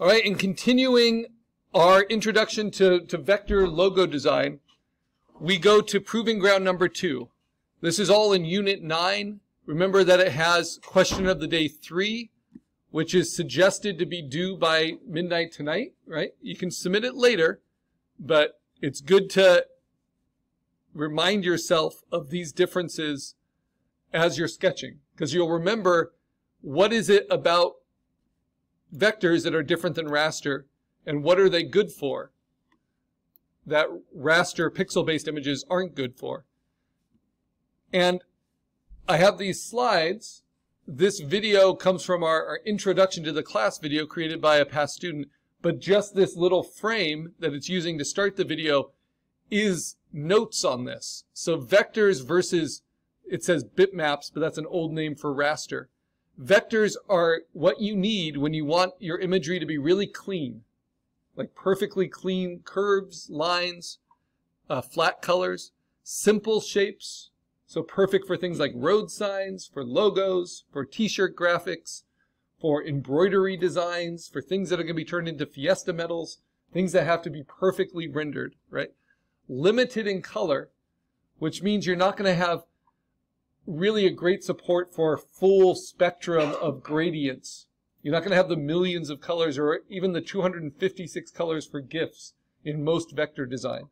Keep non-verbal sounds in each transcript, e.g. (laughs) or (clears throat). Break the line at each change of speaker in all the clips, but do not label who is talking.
All right, and continuing our introduction to, to vector logo design, we go to proving ground number two. This is all in unit nine. Remember that it has question of the day three, which is suggested to be due by midnight tonight, right? You can submit it later, but it's good to remind yourself of these differences as you're sketching because you'll remember what is it about vectors that are different than raster and what are they good for that raster pixel-based images aren't good for. And I have these slides. This video comes from our, our, introduction to the class video created by a past student, but just this little frame that it's using to start the video is notes on this. So vectors versus, it says bitmaps, but that's an old name for raster. Vectors are what you need when you want your imagery to be really clean, like perfectly clean curves, lines, uh, flat colors, simple shapes. So perfect for things like road signs, for logos, for t-shirt graphics, for embroidery designs, for things that are going to be turned into fiesta medals, things that have to be perfectly rendered, right? limited in color, which means you're not going to have really a great support for a full spectrum of gradients. You're not going to have the millions of colors or even the 256 colors for GIFs in most vector design.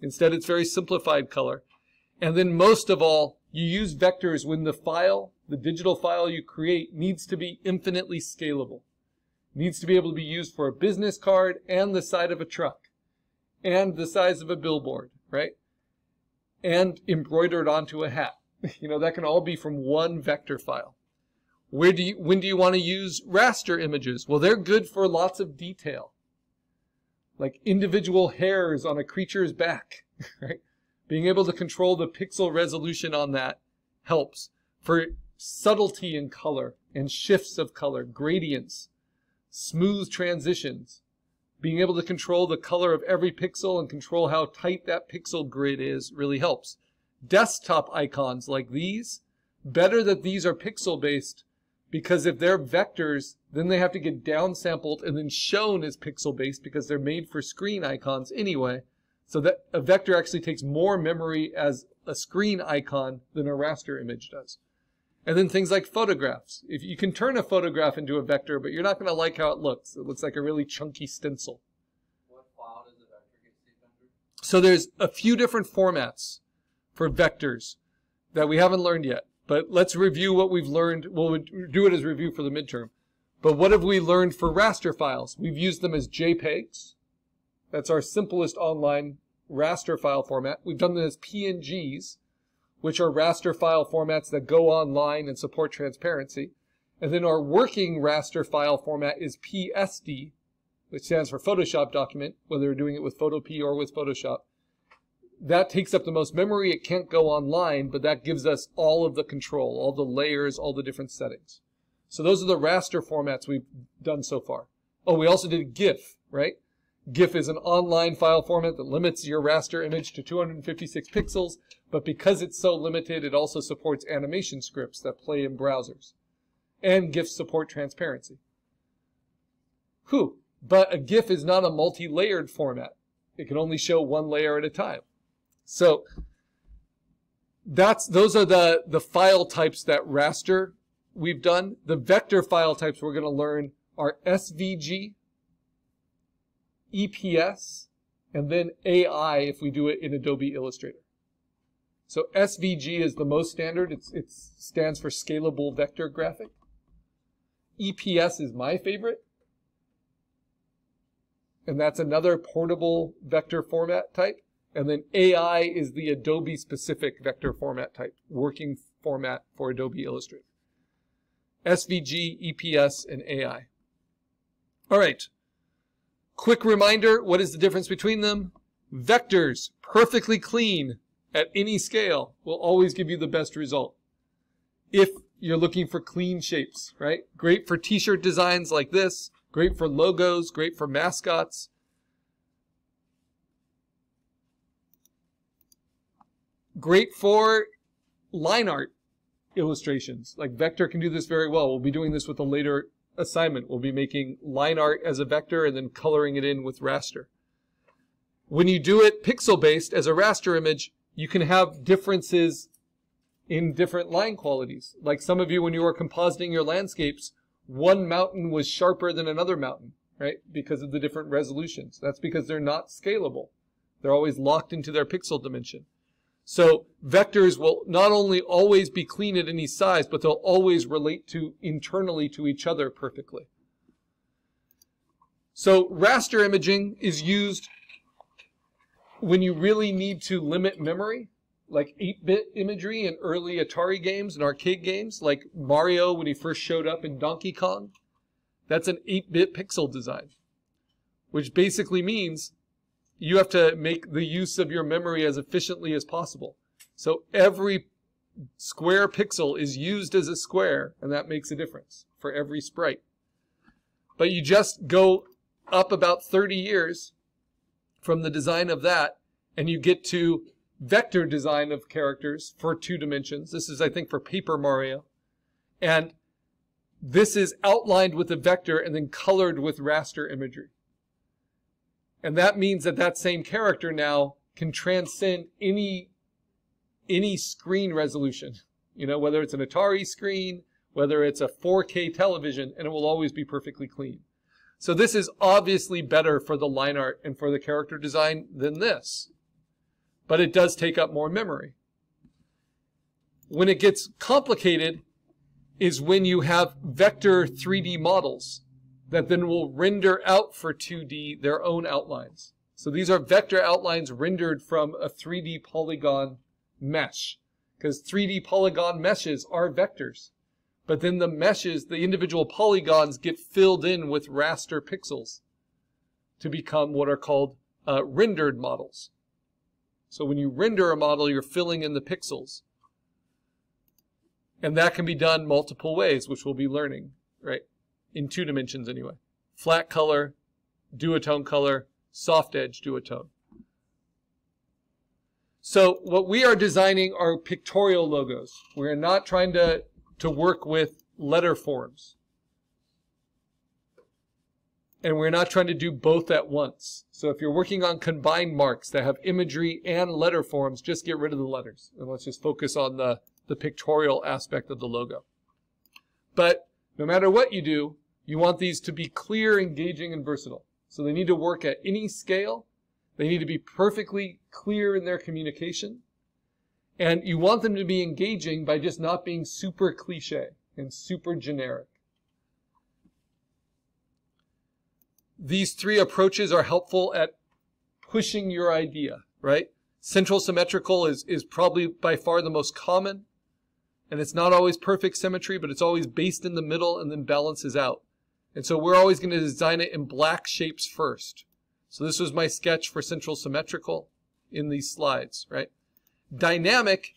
Instead, it's very simplified color. And then most of all, you use vectors when the file, the digital file you create needs to be infinitely scalable. needs to be able to be used for a business card and the side of a truck and the size of a billboard, right? And embroidered onto a hat. (laughs) You know, that can all be from one vector file. Where do you, when do you want to use raster images? Well, they're good for lots of detail. Like individual hairs on a creature's back, (laughs) right? Being able to control the pixel resolution on that helps. For subtlety in color and shifts of color, gradients, smooth transitions, being able to control the color of every pixel and control how tight that pixel grid is really helps. Desktop icons like these, better that these are pixel based because if they're vectors, then they have to get downsampled and then shown as pixel based because they're made for screen icons anyway. So that a vector actually takes more memory as a screen icon than a raster image does. And then things like photographs. If you can turn a photograph into a vector, but you're not going to like how it looks. It looks like a really chunky stencil.
What file does a vector get saved under?
So there's a few different formats for vectors that we haven't learned yet. But let's review what we've learned. We'll do it as review for the midterm. But what have we learned for raster files? We've used them as JPEGs. That's our simplest online raster file format. We've done them as PNGs which are raster file formats that go online and support transparency. And then our working raster file format is PSD, which stands for Photoshop document, whether you're doing it with Photopea or with Photoshop. That takes up the most memory. It can't go online, but that gives us all of the control, all the layers, all the different settings. So those are the raster formats we've done so far. Oh, we also did GIF, right? GIF is an online file format that limits your raster image to 256 pixels, but because it's so limited, it also supports animation scripts that play in browsers. And GIFs support transparency. Whew. But a GIF is not a multi-layered format. It can only show one layer at a time. So that's those are the, the file types that raster we've done. The vector file types we're going to learn are SVG, EPS, and then AI if we do it in Adobe Illustrator. So SVG is the most standard. It's, it stands for Scalable Vector Graphic. EPS is my favorite. And that's another portable vector format type. And then AI is the Adobe specific vector format type, working format for Adobe Illustrator. SVG, EPS, and AI. All right. Quick reminder, what is the difference between them? Vectors, perfectly clean at any scale, will always give you the best result. If you're looking for clean shapes, right? Great for t-shirt designs like this, great for logos, great for mascots. Great for line art illustrations. Like Vector can do this very well. We'll be doing this with a later assignment We'll be making line art as a vector and then coloring it in with raster. When you do it pixel based as a raster image, you can have differences in different line qualities. Like some of you, when you were compositing your landscapes, one mountain was sharper than another mountain, right? Because of the different resolutions. That's because they're not scalable. They're always locked into their pixel dimension. So vectors will not only always be clean at any size, but they'll always relate to internally to each other perfectly. So raster imaging is used when you really need to limit memory, like 8-bit imagery in early Atari games and arcade games, like Mario when he first showed up in Donkey Kong. That's an 8-bit pixel design, which basically means you have to make the use of your memory as efficiently as possible. So every square pixel is used as a square, and that makes a difference for every sprite. But you just go up about 30 years from the design of that, and you get to vector design of characters for two dimensions. This is, I think, for Paper Mario. And this is outlined with a vector and then colored with raster imagery. And that means that that same character now can transcend any, any screen resolution. You know, whether it's an Atari screen, whether it's a 4K television, and it will always be perfectly clean. So this is obviously better for the line art and for the character design than this. But it does take up more memory. When it gets complicated is when you have vector 3D models that then will render out for 2D their own outlines. So these are vector outlines rendered from a 3D polygon mesh because 3D polygon meshes are vectors. But then the meshes, the individual polygons get filled in with raster pixels to become what are called uh, rendered models. So when you render a model, you're filling in the pixels. And that can be done multiple ways, which we'll be learning, right? In two dimensions anyway. Flat color, duotone color, soft edge duotone. So what we are designing are pictorial logos. We're not trying to, to work with letter forms. And we're not trying to do both at once. So if you're working on combined marks that have imagery and letter forms, just get rid of the letters. And let's just focus on the, the pictorial aspect of the logo. But no matter what you do, you want these to be clear, engaging, and versatile. So they need to work at any scale. They need to be perfectly clear in their communication. And you want them to be engaging by just not being super cliche and super generic. These three approaches are helpful at pushing your idea, right? Central symmetrical is, is probably by far the most common. And it's not always perfect symmetry, but it's always based in the middle and then balances out. And so we're always going to design it in black shapes first. So this was my sketch for central symmetrical in these slides, right? Dynamic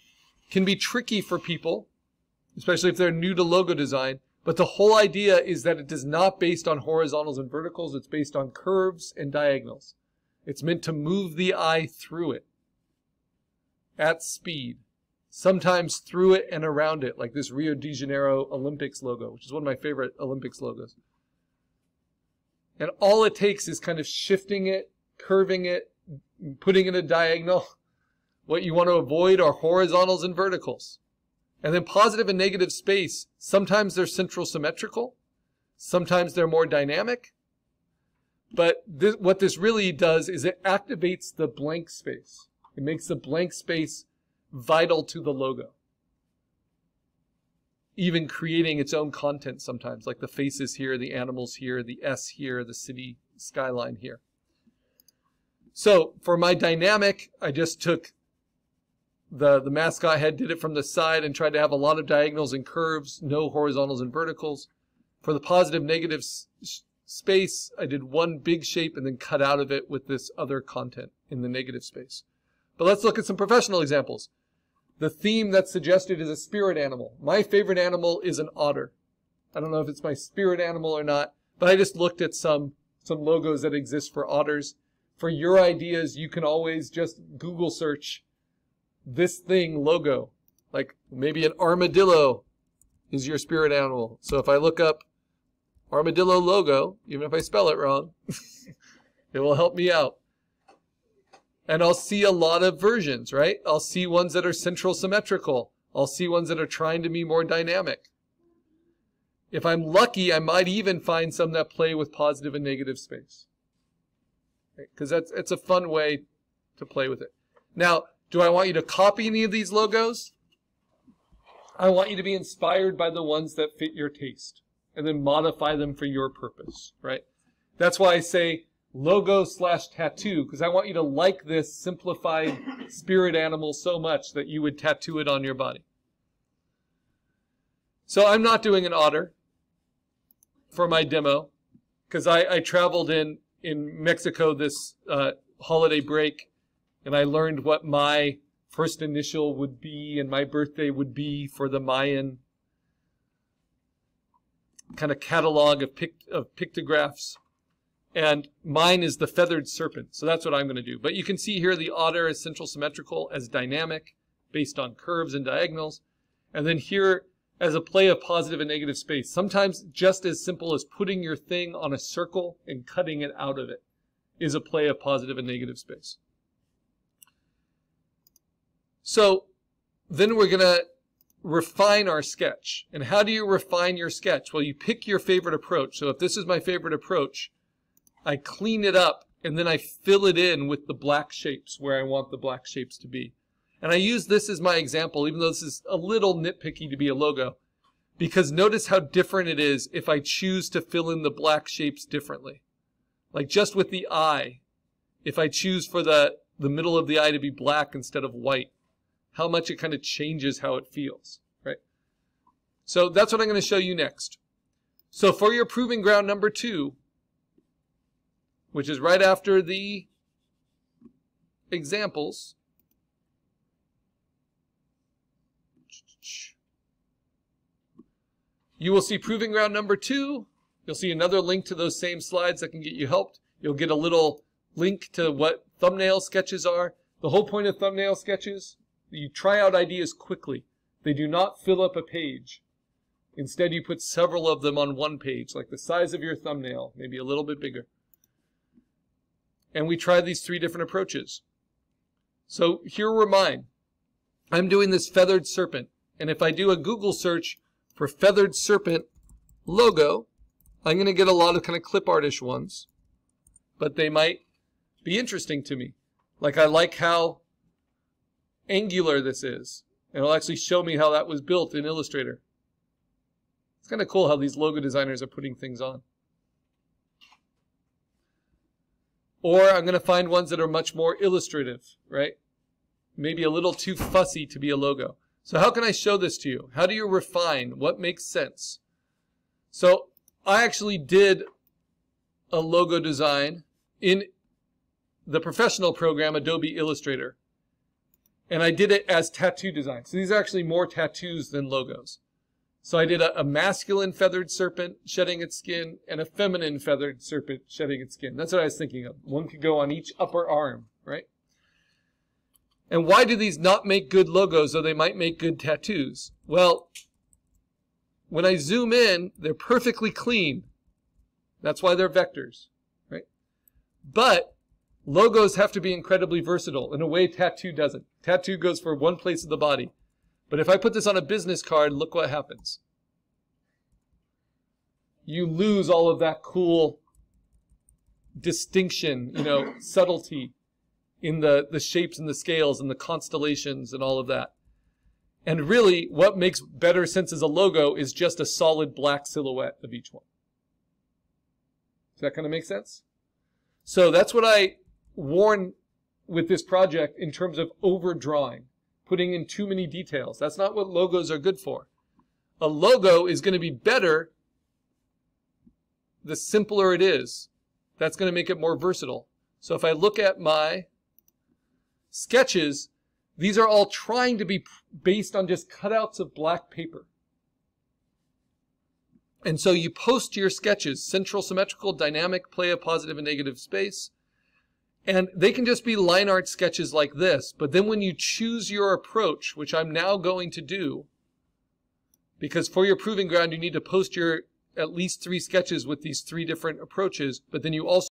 can be tricky for people, especially if they're new to logo design. But the whole idea is that it is not based on horizontals and verticals. It's based on curves and diagonals. It's meant to move the eye through it at speed, sometimes through it and around it, like this Rio de Janeiro Olympics logo, which is one of my favorite Olympics logos. And all it takes is kind of shifting it, curving it, putting in a diagonal. (laughs) What you want to avoid are horizontals and verticals. And then positive and negative space, sometimes they're central symmetrical, sometimes they're more dynamic. But this, what this really does is it activates the blank space. It makes the blank space vital to the logo even creating its own content sometimes, like the faces here, the animals here, the S here, the city skyline here. So for my dynamic, I just took the, the mascot head, did it from the side and tried to have a lot of diagonals and curves, no horizontals and verticals. For the positive negative space, I did one big shape and then cut out of it with this other content in the negative space. But let's look at some professional examples. The theme that's suggested is a spirit animal. My favorite animal is an otter. I don't know if it's my spirit animal or not, but I just looked at some, some logos that exist for otters. For your ideas, you can always just Google search this thing logo. Like maybe an armadillo is your spirit animal. So if I look up armadillo logo, even if I spell it wrong. (laughs) it will help me out. And I'll see a lot of versions, right? I'll see ones that are central symmetrical. I'll see ones that are trying to be more dynamic. If I'm lucky, I might even find some that play with positive and negative space. Because right? that's it's a fun way to play with it. Now, do I want you to copy any of these logos? I want you to be inspired by the ones that fit your taste and then modify them for your purpose, right? That's why I say logo slash tattoo, because I want you to like this simplified spirit animal so much that you would tattoo it on your body. So I'm not doing an otter for my demo, because I, I, traveled in, in Mexico this uh, holiday break, and I learned what my first initial would be and my birthday would be for the Mayan kind of catalog of, pict- of pictographs and mine is the feathered serpent. So that's what I'm going to do. But you can see here the otter is central symmetrical as dynamic based on curves and diagonals. And then here as a play of positive and negative space. Sometimes just as simple as putting your thing on a circle and cutting it out of it is a play of positive and negative space. So then we're going to refine our sketch. And how do you refine your sketch? Well, you pick your favorite approach. So if this is my favorite approach, I clean it up, and then I fill it in with the black shapes where I want the black shapes to be. And I use this as my example, even though this is a little nitpicky to be a logo, because notice how different it is if I choose to fill in the black shapes differently. Like just with the eye, if I choose for the, the middle of the eye to be black instead of white, how much it kind of changes how it feels, right? So that's what I'm going to show you next. So for your proving ground number two, which is right after the examples. You will see proving ground number two. You'll see another link to those same slides that can get you helped. You'll get a little link to what thumbnail sketches are. The whole point of thumbnail sketches, you try out ideas quickly. They do not fill up a page. Instead, you put several of them on one page, like the size of your thumbnail, maybe a little bit bigger and we tried these three different approaches. So here were mine. I'm doing this feathered serpent. And if I do a Google search for feathered serpent logo, I'm going to get a lot of kind of clip artish ones. But they might be interesting to me. Like I like how angular this is. And it'll actually show me how that was built in Illustrator. It's kind of cool how these logo designers are putting things on. Or I'm going to find ones that are much more illustrative, right? Maybe a little too fussy to be a logo. So how can I show this to you? How do you refine? What makes sense? So I actually did a logo design in the professional program Adobe Illustrator. And I did it as tattoo design. So these are actually more tattoos than logos. So I did a, a, masculine feathered serpent shedding its skin and a feminine feathered serpent shedding its skin. That's what I was thinking of. One could go on each upper arm, right? And why do these not make good logos, though they might make good tattoos? Well, when I zoom in, they're perfectly clean. That's why they're vectors, right? But logos have to be incredibly versatile in a way tattoo doesn't. Tattoo goes for one place of the body. But if I put this on a business card, look what happens. You lose all of that cool distinction, you know, (clears throat) subtlety in the, the shapes and the scales and the constellations and all of that. And really, what makes better sense as a logo is just a solid black silhouette of each one. Does that kind of make sense? So that's what I warn with this project in terms of overdrawing putting in too many details. That's not what logos are good for. A logo is going to be better the simpler it is. That's going to make it more versatile. So if I look at my sketches, these are all trying to be based on just cutouts of black paper. And so you post your sketches, central, symmetrical, dynamic, play a positive and negative space, and they can just be line art sketches like this. But then when you choose your approach, which I'm now going to do, because for your proving ground, you need to post your at least three sketches with these three different approaches, but then you also